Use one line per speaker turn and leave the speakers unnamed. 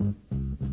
Mm-hmm.